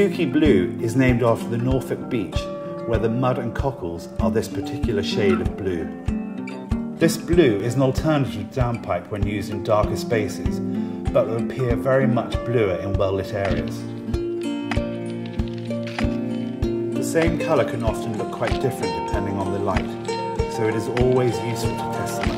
Stiffkey Blue is named after the Norfolk beach, where the mud and cockles are this particular shade of blue. This blue is an alternative Down Pipe when used in darker spaces, but will appear very much bluer in well-lit areas. The same colour can often look quite different depending on the light, so it is always useful to test.